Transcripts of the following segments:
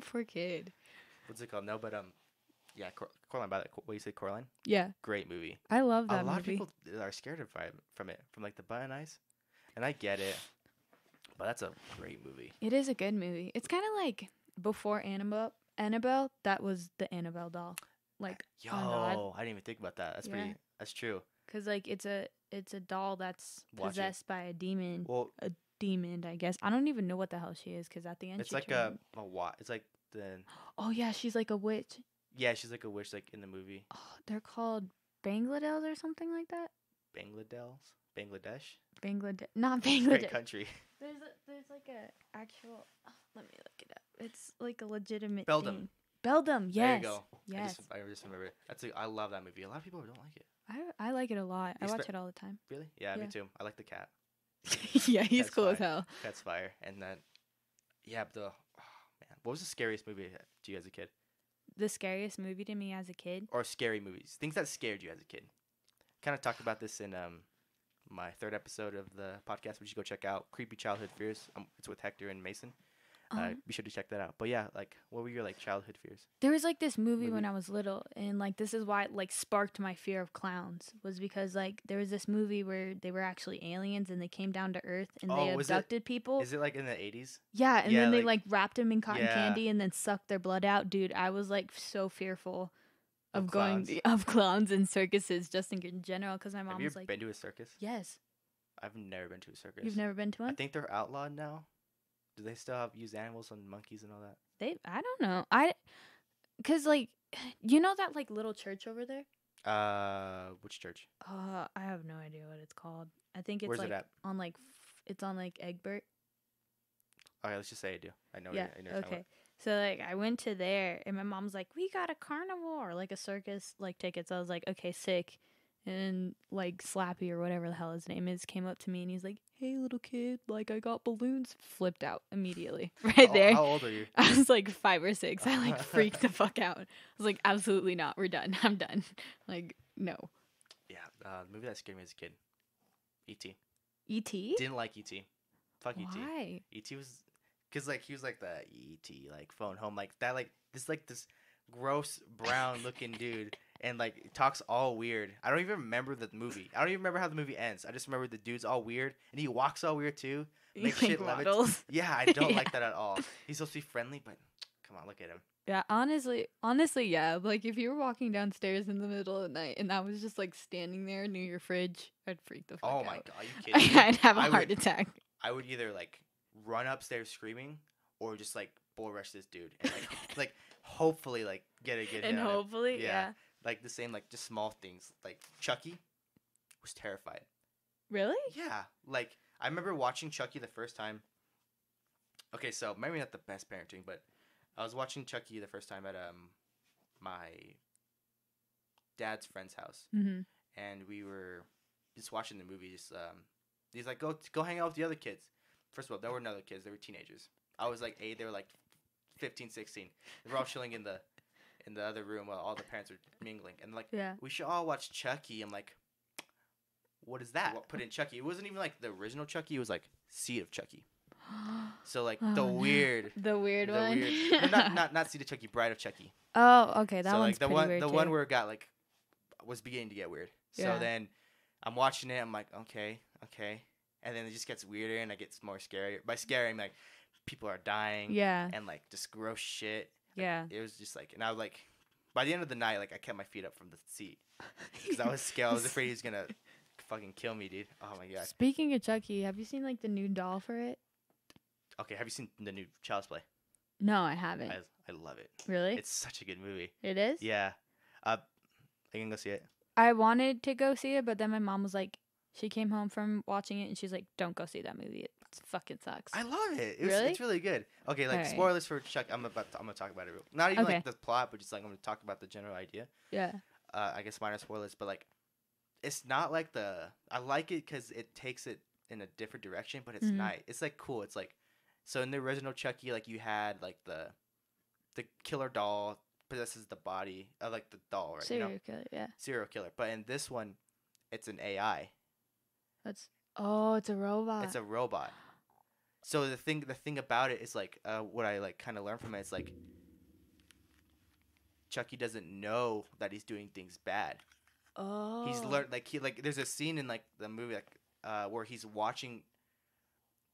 Poor kid. What's it called? No, but um, yeah, Cor- Coraline. By the what you say, Coraline? Yeah, Great movie. I love that a lot movie. of people are scared of it, from it, from like the button eyes, and I get it, but that's a great movie. It is a good movie. It's kind of like before Annabelle. Annabelle, that was the Annabelle doll. Like, Yo, I I- didn't even think about that. That's Yeah. pretty. That's true. cause like it's a it's a doll that's Watch it. possessed by a demon. Well, Demon, I guess. I don't even know what the hell she is, cause at the end it's like a, turned- a wa- It's like the Oh yeah, she's like a witch. yeah. She's like a witch, like in the movie Oh, they're called Bangladesh or something like that. Bangladesh. Bangladesh. Bangladesh, not Bangladesh. Great country. There's a, there's like a actual. oh, let me look it up. It's like a legitimate. Beldam. thing. Beldam. Yes. There you go. I Yes. just, I just remember. That's a, I love that movie. A lot of people don't like it. I I like it a lot. I watch spe- it all the time. Really? Yeah, Yeah. me too. I like the cat. yeah, he's That's cool as hell. Cat's fire. And then, yeah, the oh, man, what was the scariest movie to you as a kid, The scariest movie to me as a kid. or scary movies? Things that scared you as a kid. Kind of talked about this in um my third episode of the podcast, which you go check out. Creepy childhood fears. Um, it's with Hector and Mason. Uh, Um, be sure to check that out. But yeah, like, what were your like childhood fears? there was like this movie, when. I was little, and like this is why it like sparked my fear of clowns was because like there was this movie where they were actually aliens and they came down to Earth and they Oh, it- abducted people. Is it like in the eighties? Yeah, and Yeah, then they like- like wrapped them in cotton Yeah. candy and then sucked their blood out. Dude, I was like so fearful of, Of going clowns? of clowns and circuses just in general because my mom Have you was like, been to a circus? "Yes, I've never been to a circus. you've never been to one? I think they're outlawed now. Do they still have use animals and monkeys and all that? They, I don't know, I, cause like, you know that like little church over there. Uh, which church? Uh, I have no idea what it's called. I think it's Where's like it at? on like, f- it's on like Egbert. Okay, let's just say I do. I know. what yeah. I know what you're talking Okay. So like I went to there and my mom's like, "We got a carnival or like a circus like tickets." I was like, "Okay, sick." And like Slappy or whatever the hell his name is came up to me and he's like, "Hey, little kid, like I got balloons." Flipped out immediately right about. there. How, old are you? I was like five or six. I like freaked the fuck out. I was like, "Absolutely not. We're done. I'm done." Like, no. Yeah, uh, the movie that scared me as a kid. E.T. E.T. Didn't like E.T. Fuck E.T. Why? E.T. was, cause like he was like the E.T. like phone home like that like this like this gross brown looking dude and like talks all weird. I don't even remember the movie. I don't even remember how the movie ends. I just remember the dude's all weird and he walks all weird too. Make Like shit levit- Yeah, I don't Yeah. like that at all. He's supposed to be friendly, but come on, look at him. Yeah, honestly, honestly, yeah. Like if you were walking downstairs in the middle of the night and that was just like standing there near your fridge, I'd freak the fuck Oh out. Oh my god, are you kidding me? I'd have a I heart would- attack. I would either like run upstairs screaming or just like bull rush this dude and like like hopefully like get a good And hopefully, Yeah. yeah. Like the same like just small things like Chucky was terrified. Really? Yeah, like I remember watching Chucky the first time. Okay, so maybe not the best parenting, but I was watching Chucky the first time at um my dad's friend's house, Mm-hmm. and we were just watching the movie. Just um, he's like, "Go go hang out with the other kids." First of all, there were no other kids; they were teenagers. I was like eight; they were like 15, 16. They were all chilling in the in the other room while all the parents are mingling, and like Yeah. we should all watch Chucky. I'm like, what is that? What, put in Chucky. It wasn't even like the original Chucky. It was like Seed of Chucky. So like the Oh, no. weird, the weird the one. weird, no, not not not Seed of Chucky, Bride of Chucky. oh, okay. That so one's like the pretty one weird the too. one where it got like was beginning to get weird. Yeah. So then I'm watching it. I'm like, okay, okay, and then it just gets weirder and it gets more scary. By scary, I'm like people are dying yeah. and like just gross shit. Yeah. It was just like, and I was like, by the end of the night, like I kept my feet up from the seat because I was scared. I was afraid he was gonna fucking kill me, dude. Oh my god. Speaking of Chucky, have you seen like the new doll for it? Okay, have you seen the new Child's Play? No, I haven't. I I love it. really? It's such a good movie. it is? Yeah. Uh, I can go see it. I wanted to go see it, but then my mom was like, she came home from watching it and she's like, "Don't go see that movie. Fucking sucks." I love it. It was, Really? It's really good. Okay, like Alright. spoilers for Chuck. I'm about. To, I'm gonna talk about it. Real, not even Okay. like the plot, but just like I'm gonna talk about the general idea. yeah. Uh, I guess minor spoilers, but like, it's not like the. I like it because it takes it in a different direction, but it's Mhm. nice. It's like cool. It's like, so in the original Chucky, like you had like the, the killer doll possesses the body of like the doll, right? You know? Serial killer. Yeah. serial killer. But in this one, it's an AI. That's. Oh, it's a robot. It's a robot. So the thing the thing about it is like uh, what I like kind of learned from it is like Chucky doesn't know that he's doing things bad. Oh. He's learned like he like there's a scene in like the movie like uh where he's watching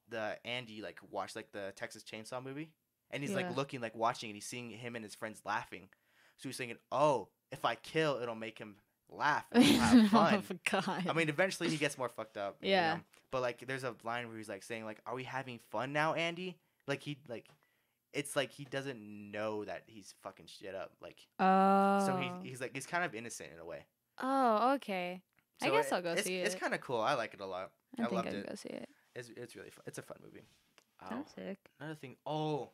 the Andy like watch like the Texas Chainsaw movie and he's Yeah. like looking like watching and he's seeing him and his friends laughing. So he's thinking, "Oh, if I kill, it'll make him laugh and have fun." oh God. I mean, eventually he gets more fucked up. Yeah. know? But like, there's a line where he's like saying like, "Are we having fun now, Andy?" Like he like, it's like he doesn't know that he's fucking shit up. Like, oh. so he oh. he's like he's kind of innocent in a way. Oh, okay. I guess it- I'll go it's, see It's kind of cool. I like it a lot. I, I think loved I'd it. go see it. It's it's really fun. It's a fun movie. Oh, That's sick. another thing. Oh,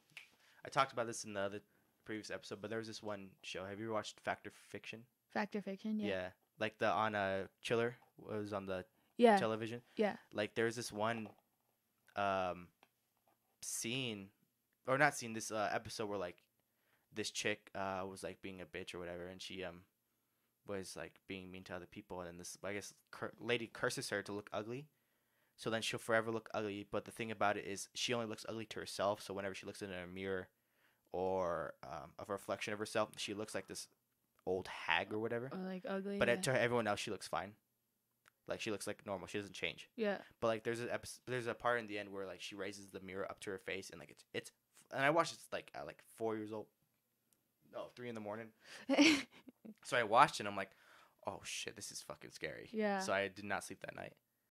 I talked about this in the other previous episode, but there was this one show. Have you ever watched Fact or Fiction? Fact or fiction? Yeah. like the on a chiller was on the Yeah. television. Yeah. like there's this one um scene or not scene this uh, episode where like this chick uh was like being a bitch or whatever and she um was like being mean to other people and then this i guess cur- lady curses her to look ugly so then she'll forever look ugly but the thing about it is she only looks ugly to herself so whenever she looks in a mirror or um, a reflection of herself she looks like this old hag or whatever Or like ugly. but yeah. to everyone else she looks fine like she looks like normal she doesn't change yeah. but like there's a episode, there's a part in the end where like she raises the mirror up to her face and like it's it's and I watched this like at like four years old. No, three in the morning. So I watched it and I'm like, oh shit, this is fucking scary. Yeah. So I did not sleep that night.